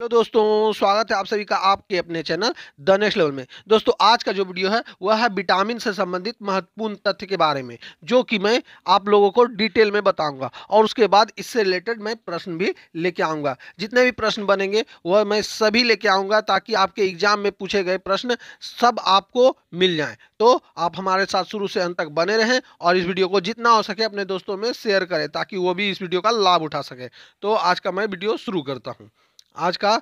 Hello दोस्तों, स्वागत है आप सभी का आपके अपने चैनल द नेक्स्ट लेवल में। दोस्तों, आज का जो वीडियो है, वह है विटामिन से संबंधित महत्वपूर्ण तथ्य के बारे में, जो कि मैं आप लोगों को डिटेल में बताऊँगा। और उसके बाद इससे रिलेटेड मैं प्रश्न भी लेके आऊँगा। जितने भी प्रश्न बनेंगे, वह मैं सभी लेके आऊँगा, ताकि आपके एग्ज़ाम में पूछे गए प्रश्न सब आपको मिल जाए। तो आप हमारे साथ शुरू से अंत तक बने रहें और इस वीडियो को जितना हो सके अपने दोस्तों में शेयर करें, ताकि वो भी इस वीडियो का लाभ उठा सके। तो आज का मैं वीडियो शुरू करता हूँ। आज का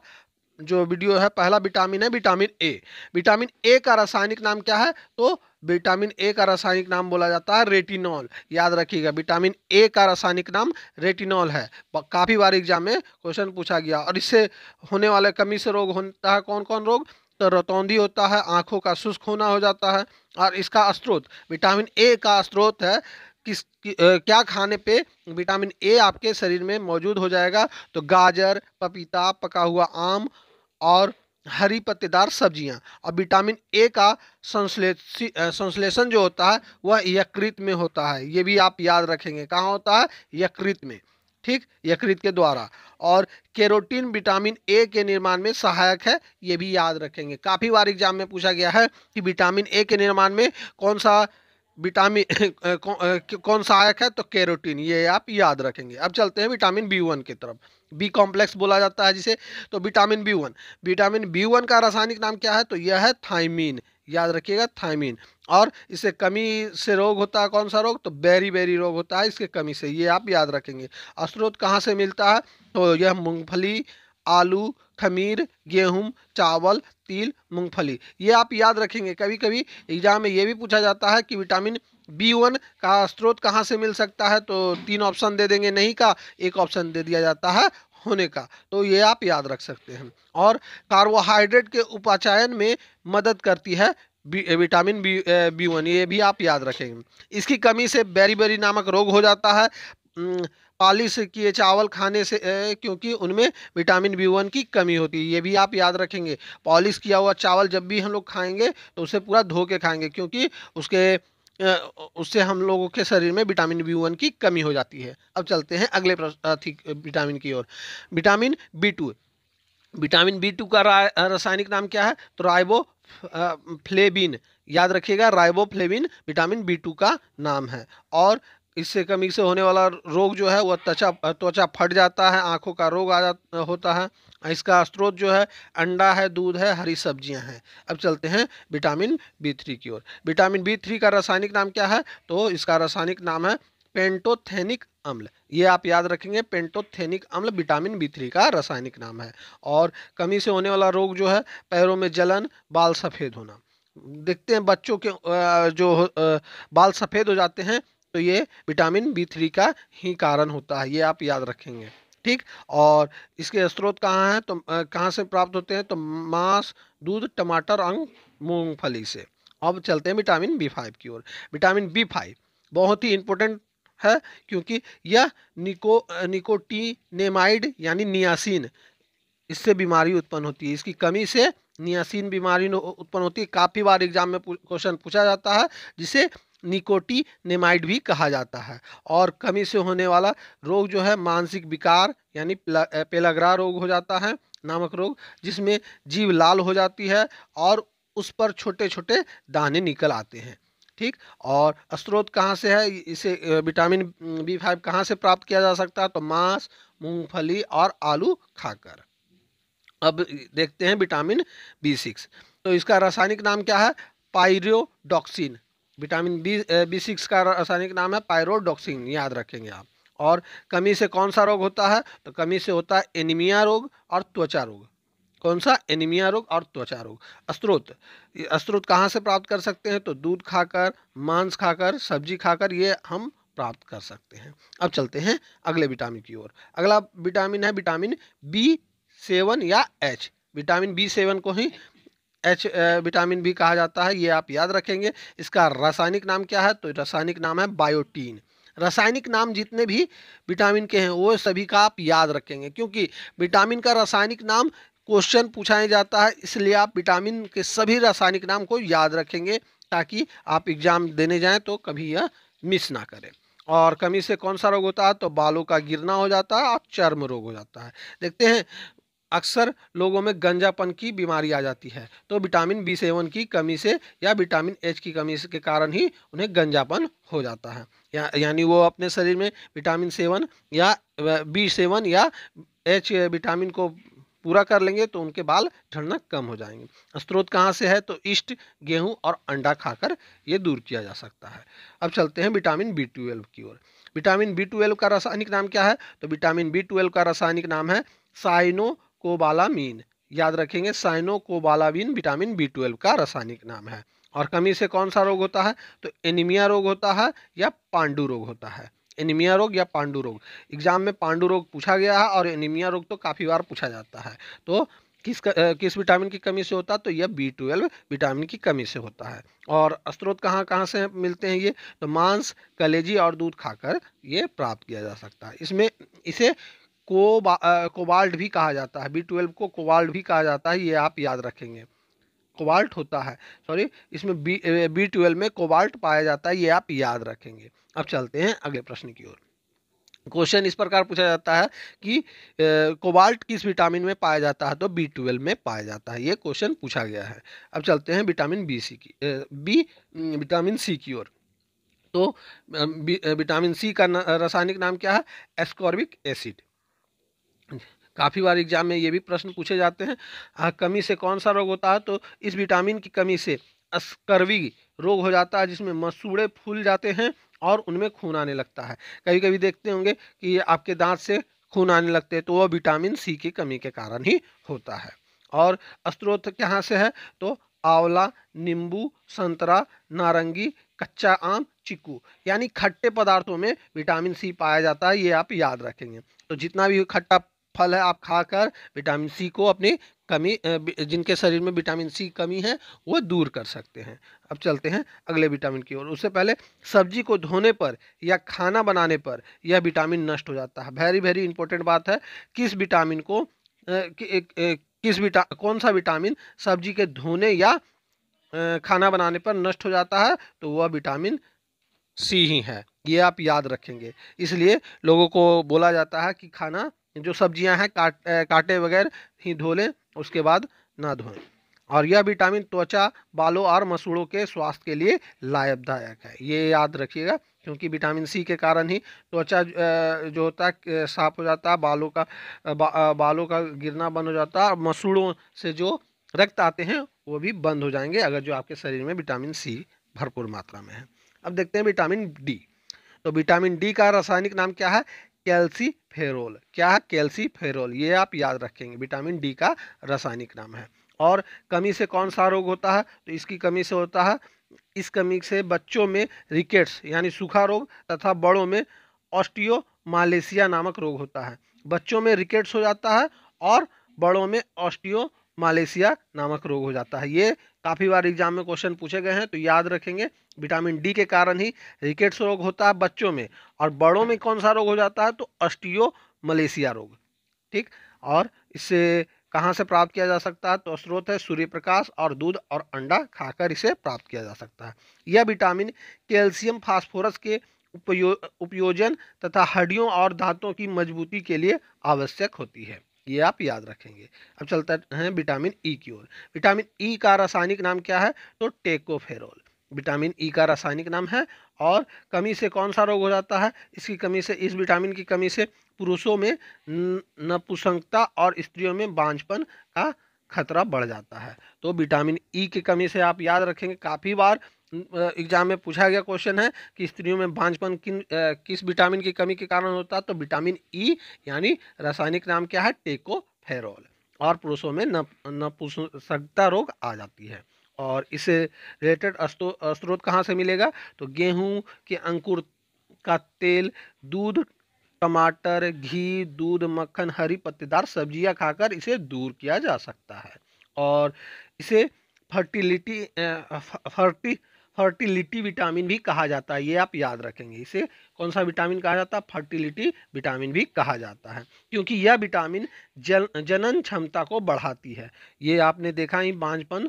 जो वीडियो है, पहला विटामिन है, विटामिन ए विटामिन ए का रासायनिक नाम क्या है? तो विटामिन ए का रासायनिक नाम बोला जाता है रेटिनॉल। याद रखिएगा, विटामिन ए का रासायनिक नाम रेटिनॉल है। काफ़ी बार एग्ज़ाम में क्वेश्चन पूछा गया, और इससे होने वाले कमी से रोग होता है कौन कौन रोग? तो रतौंधी होता है, आँखों का शुष्क होना हो जाता है, और इसका स्रोत, विटामिन ए का स्रोत है किस कि, क्या खाने पे विटामिन ए आपके शरीर में मौजूद हो जाएगा? तो गाजर पपीता पका हुआ आम और हरी पत्तेदार सब्ज़ियाँ। और विटामिन ए का संश्लेषण जो होता है वह यकृत में होता है। ये भी आप याद रखेंगे। कहाँ होता है? यकृत में। ठीक? यकृत के द्वारा। और केरोटीन विटामिन ए के निर्माण में सहायक है। ये भी याद रखेंगे। काफ़ी बार एग्ज़ाम में पूछा गया है कि विटामिन ए के निर्माण में कौन सा विटामिन कौन सहायक है? तो कैरोटीन, ये आप याद रखेंगे। अब चलते हैं विटामिन बी वन की तरफ़। बी कॉम्प्लेक्स बोला जाता है जिसे तो vitamin B one. Vitamin B one का रासायनिक नाम क्या है? तो यह है थाइमीन। याद रखिएगा, थाइमीन। और इससे कमी से रोग होता है कौन सा रोग? तो बेरी बेरी रोग होता है इसके कमी से। ये आप याद रखेंगे। स्रोत कहाँ से मिलता है? तो यह मूंगफली, आलू खमीर, गेहूँ, चावल, तिल, मूंगफली। ये आप याद रखेंगे। कभी कभी एग्ज़ाम में ये भी पूछा जाता है कि विटामिन बी वन का स्रोत कहाँ से मिल सकता है? तो तीन ऑप्शन दे देंगे नहीं का, एक ऑप्शन दे दिया जाता है होने का। तो ये आप याद रख सकते हैं। और कार्बोहाइड्रेट के उपाचयन में मदद करती है विटामिन बी बी वन। ये भी आप याद रखेंगे। इसकी कमी से बेरी बेरी नामक रोग हो जाता है। पालिश किए, चावल खाने से क्योंकि उनमें विटामिन बी वन की कमी होती है, ये भी आप याद रखेंगे। पॉलिश किया हुआ चावल जब भी हम लोग खाएँगे तो उसे पूरा धो के खाएँगे, क्योंकि उसके उससे हम लोगों के शरीर में विटामिन बी वन की कमी हो जाती है। अब चलते हैं अगले विटामिन की ओर। Vitamin B two. Vitamin B two का रासायनिक नाम क्या है? तो राइबो फ्लेबिन। याद रखिएगा राइबोफ्लेविन विटामिन बी टू का नाम है। और इससे कमी से होने वाला रोग जो है वह त्वचा त्वचा फट जाता है, आँखों का रोग आ जा होता है। इसका स्रोत जो है, अंडा है, दूध है, हरी सब्ज़ियाँ हैं। अब चलते हैं विटामिन बी थ्री की ओर। विटामिन बी थ्री का रासायनिक नाम क्या है? तो इसका रासायनिक नाम है पेंटोथेनिक अम्ल। ये आप याद रखेंगे, पेंटोथेनिक अम्ल विटामिन बी थ्री का रासायनिक नाम है। और कमी से होने वाला रोग जो है, पैरों में जलन, बाल सफ़ेद होना। देखते हैं बच्चों के जो बाल सफ़ेद हो जाते हैं तो ये विटामिन बी थ्री का ही कारण होता है, ये आप याद रखेंगे। ठीक? और इसके स्रोत कहाँ हैं? तो कहाँ से प्राप्त होते हैं? तो मांस, दूध, टमाटर, अंग मूंगफली से। अब चलते हैं विटामिन बी फाइव की ओर। विटामिन बी फाइव बहुत ही इंपॉर्टेंट है, क्योंकि यह निको निकोटीनेमाइड यानी नियासिन, इससे बीमारी उत्पन्न होती है। इसकी कमी से नियासिन बीमारी उत्पन्न होती है। काफ़ी बार एग्ज़ाम में क्वेश्चन पूछा जाता है, जिसे निकोटीनेमाइड भी कहा जाता है। और कमी से होने वाला रोग जो है, मानसिक विकार यानी पेलाग्रा रोग हो जाता है, नामक रोग, जिसमें जीव लाल हो जाती है और उस पर छोटे छोटे दाने निकल आते हैं। ठीक? और स्रोत कहाँ से है? इसे विटामिन बी फाइव कहाँ से प्राप्त किया जा सकता है? तो मांस, मूंगफली और आलू खाकर। अब देखते हैं विटामिन बी सिक्स। तो इसका रासायनिक नाम क्या है? Pyridoxine vitamin B B six का रासायनिक नाम है पायरोडॉक्सिन, याद रखेंगे आप। और कमी से कौन सा रोग होता है? तो कमी से होता है एनीमिया रोग और त्वचा रोग। कौन सा? एनीमिया रोग और त्वचा रोग। स्त्रोत स्त्रोत कहाँ से प्राप्त कर सकते हैं? तो दूध खाकर, मांस खाकर, सब्ज़ी खाकर ये हम प्राप्त कर सकते हैं। अब चलते हैं अगले विटामिन की ओर। अगला विटामिन है विटामिन बी सेवन या एच। विटामिन बी सेवन को ही एच विटामिन भी कहा जाता है, ये आप याद रखेंगे। इसका रासायनिक नाम क्या है? तो रासायनिक नाम है बायोटीन रासायनिक नाम जितने भी विटामिन के हैं, वो सभी का आप याद रखेंगे, क्योंकि विटामिन का रासायनिक नाम क्वेश्चन पूछाया जाता है, इसलिए आप विटामिन के सभी रासायनिक नाम को याद रखेंगे, ताकि आप एग्ज़ाम देने जाएँ तो कभी यह मिस ना करें। और कमी से कौन सा रोग होता है? तो बालों का गिरना हो जाता है और चर्म रोग हो जाता है। देखते हैं अक्सर लोगों में गंजापन की बीमारी आ जाती है। तो विटामिन बी सेवन की कमी से या विटामिन एच की कमी के कारण ही उन्हें गंजापन हो जाता है। या, यानी वो अपने शरीर में विटामिन सेवन या बी सेवन या एच विटामिन को पूरा कर लेंगे तो उनके बाल झड़ना कम हो जाएँगे। स्रोत कहाँ से है? तो ईस्ट, गेहूँ और अंडा खाकर ये दूर किया जा सकता है। अब चलते हैं विटामिन बी ट्वेल्व की ओर। विटामिन बी ट्वेल्व का रासायनिक नाम क्या है? तो विटामिन बी ट्वेल्व का रासायनिक नाम है साइनो कोबालामीन। याद रखेंगे cyanocobalamin vitamin B twelve का रासायनिक नाम है। और कमी से कौन सा रोग होता है? तो एनीमिया रोग होता है या पांडु रोग होता है। एनीमिया रोग या पांडु रोग। एग्ज़ाम में पांडु रोग पूछा गया है और एनीमिया रोग तो काफ़ी बार पूछा जाता है। तो किस किस विटामिन की कमी से होता है? तो यह बी ट्वेल्व विटामिन की कमी से होता है। और स्रोत कहाँ कहाँ से मिलते हैं ये? तो मांस, कलेजी और दूध खाकर ये प्राप्त किया जा सकता है। इसमें, इसे कोबा कोबाल्ट भी कहा जाता है बी ट्वेल्व को कोबाल्ट भी कहा जाता है, ये आप याद रखेंगे। कोबाल्ट होता है, सॉरी, इसमें बी बी ट्वेल्व में कोबाल्ट पाया जाता है, ये आप याद रखेंगे। अब चलते हैं अगले प्रश्न की ओर। क्वेश्चन इस प्रकार पूछा जाता है कि कोबाल्ट किस विटामिन में पाया जाता है तो बी ट्वेल्व में पाया जाता है, ये क्वेश्चन पूछा गया है। अब चलते हैं विटामिन बी सी की बी विटामिन सी की ओर। तो विटामिन सी का रासायनिक नाम क्या है? Ascorbic acid. काफ़ी बार एग्ज़ाम में ये भी प्रश्न पूछे जाते हैं आ, कमी से कौन सा रोग होता है? तो इस विटामिन की कमी से अस्कर्वी रोग हो जाता है जिसमें मसूड़े फूल जाते हैं और उनमें खून आने लगता है। कभी कभी देखते होंगे कि आपके दांत से खून आने लगते हैं तो वह विटामिन सी की कमी के कारण ही होता है। और स्त्रोत कहाँ से है? तो आंवला नींबू संतरा नारंगी कच्चा आम चिक्कू यानी खट्टे पदार्थों में विटामिन सी पाया जाता है ये आप याद रखेंगे। तो जितना भी खट्टा फल है आप खाकर विटामिन सी को अपनी कमी जिनके शरीर में विटामिन सी कमी है, वो दूर कर सकते हैं। अब चलते हैं अगले विटामिन की ओर। उससे पहले सब्ज़ी को धोने पर या खाना बनाने पर यह विटामिन नष्ट हो जाता है। वेरी वेरी इंपॉर्टेंट बात है, किस विटामिन को किस विटा, कौन सा विटामिन सब्ज़ी के धोने या खाना बनाने पर नष्ट हो जाता है तो वह विटामिन सी ही है। ये आप याद रखेंगे। इसलिए लोगों को बोला जाता है कि खाना जो सब्ज़ियाँ हैं काट काटे बगैर ही धो लें उसके बाद ना धोएँ। और यह विटामिन त्वचा बालों और मसूड़ों के स्वास्थ्य के लिए लाभदायक है। ये याद रखिएगा क्योंकि विटामिन सी के कारण ही त्वचा जो होता है साफ़ हो जाता है बालों का बा, बालों का गिरना बंद हो जाता है मसूड़ों से जो रक्त आते हैं वो भी बंद हो जाएँगे अगर जो आपके शरीर में विटामिन सी भरपूर मात्रा में है। अब देखते हैं विटामिन डी। तो विटामिन डी का रासायनिक नाम क्या है? कैल्सीफेरोल क्या है? कैल्सीफेरोल ये आप याद रखेंगे। विटामिन डी का रासायनिक नाम है। और कमी से कौन सा रोग होता है? तो इसकी कमी से होता है। इस कमी से बच्चों में रिकेट्स, यानी सूखा रोग, तथा बड़ों में ऑस्टियो मालेशिया नामक रोग होता है। बच्चों में रिकेट्स हो जाता है और बड़ों में ऑस्टियो मालेशिया नामक रोग हो जाता है। ये काफ़ी बार एग्ज़ाम में क्वेश्चन पूछे गए हैं तो याद रखेंगे। विटामिन डी के कारण ही रिकेट्स रोग होता है बच्चों में। और बड़ों में कौन सा रोग हो जाता है? तो अस्टियो मलेशिया रोग। ठीक? और इससे कहाँ से प्राप्त किया जा सकता है? तो स्रोत है सूर्य प्रकाश और दूध और अंडा खाकर इसे प्राप्त किया जा सकता है। यह विटामिन कैल्शियम, फास्फोरस के उपयो, उपयोजन तथा हड्डियों और दांतों की मजबूती के लिए आवश्यक होती है। ये आप याद रखेंगे। अब चलता है विटामिन ई की ओर। विटामिन ई का रासायनिक नाम क्या है? तो टेकोफेरोल। विटामिन ई का रासायनिक नाम है और कमी से कौन सा रोग हो जाता है? इसकी कमी से, इस विटामिन की कमी से पुरुषों में नपुंसकता और स्त्रियों में बांझपन का खतरा बढ़ जाता है। तो विटामिन ई की कमी से आप याद रखेंगे, काफ़ी बार एग्ज़ाम में पूछा गया क्वेश्चन है कि स्त्रियों में बांझपन किन किस विटामिन की कमी के कारण होता है? तो विटामिन ई यानी रासायनिक नाम क्या है? टेकोफेरोल। और पुरुषों में नपुंसकता रोग आ जाती है। और इससे रिलेटेड स्रोत कहाँ से मिलेगा? तो गेहूँ के अंकुर का तेल, दूध, टमाटर, घी, दूध, मक्खन, हरी पत्तेदार, सब्ज़ियाँ खाकर इसे दूर किया जा सकता है। और इसे फर्टिलिटी फर्टी फर्टिलिटी विटामिन भी कहा जाता है, ये आप याद रखेंगे। इसे कौन सा विटामिन कहा जाता है? फर्टिलिटी विटामिन भी कहा जाता है, क्योंकि यह विटामिन जन, जनन क्षमता को बढ़ाती है। ये आपने देखा ही, बांझपन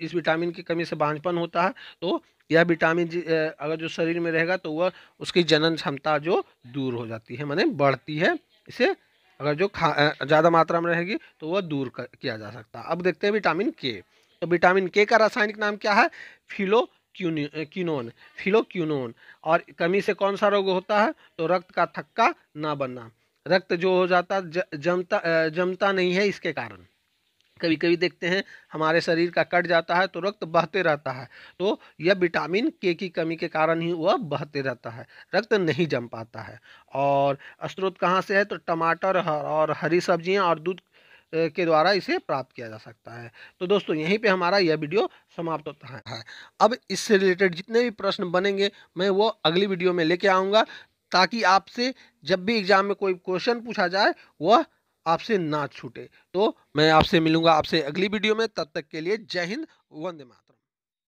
इस विटामिन की कमी से बांझपन होता है तो यह विटामिन अगर जो शरीर में रहेगा तो वह उसकी जनन क्षमता जो दूर हो जाती है, मैंने बढ़ती है। इसे अगर जो खा ज़्यादा मात्रा में रहेगी तो वह दूर किया जा सकता है। अब देखते हैं विटामिन के। तो विटामिन के का रासायनिक नाम क्या है? Phylloquinone, phylloquinone. और कमी से कौन सा रोग होता है? तो रक्त का थक्का ना बनना। रक्त जो हो जाता जमता जमता नहीं है इसके कारण। कभी कभी देखते हैं, हमारे शरीर का कट जाता है तो रक्त बहते रहता है। तो यह विटामिन के की कमी के कारण ही वह बहते रहता है। रक्त नहीं जम पाता है। और स्रोत कहाँ से है? तो टमाटर और हरी सब्ज़ियाँ और दूध के द्वारा इसे प्राप्त किया जा सकता है। तो दोस्तों, यहीं पे हमारा यह वीडियो समाप्त होता है। अब इससे रिलेटेड जितने भी प्रश्न बनेंगे, मैं वो अगली वीडियो में लेके आऊँगा, ताकि आपसे जब भी एग्ज़ाम में कोई क्वेश्चन पूछा जाए, वह आपसे ना छूटे। तो मैं आपसे मिलूँगा आपसे अगली वीडियो में, तब तक के लिए जय हिंद, वंदे मातरम।